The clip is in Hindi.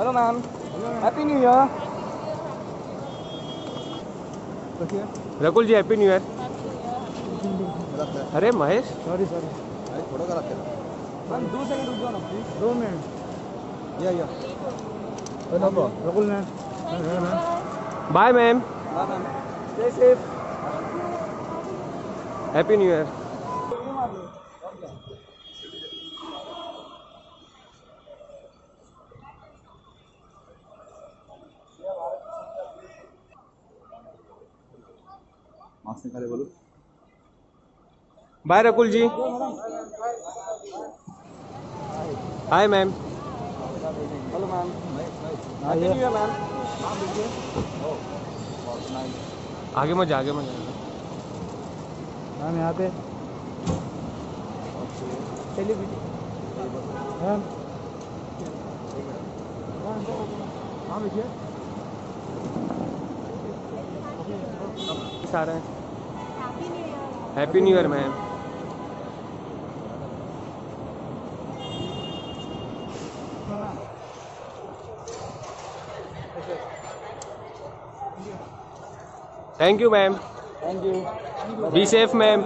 Hello ma'am happy new year Rakul ji happy new year अरे महेश. सॉरी सॉरी करा तेरा मैम दो सेकंड रुक जाओ ना प्लीज़ दो मिनट या या रकुल मैम बाय मैम हाँ ma'am stay safe happy new year mask निकाले बोलो। Bye Rakul ji. Hi ma'am hello ma'am ma'am आगे मत जा आगे मत जा। मैम यहाँ पे। चलिए मैम हाँ देखिए Sara happy new year ma'am thank you ma'am thank you be safe ma'am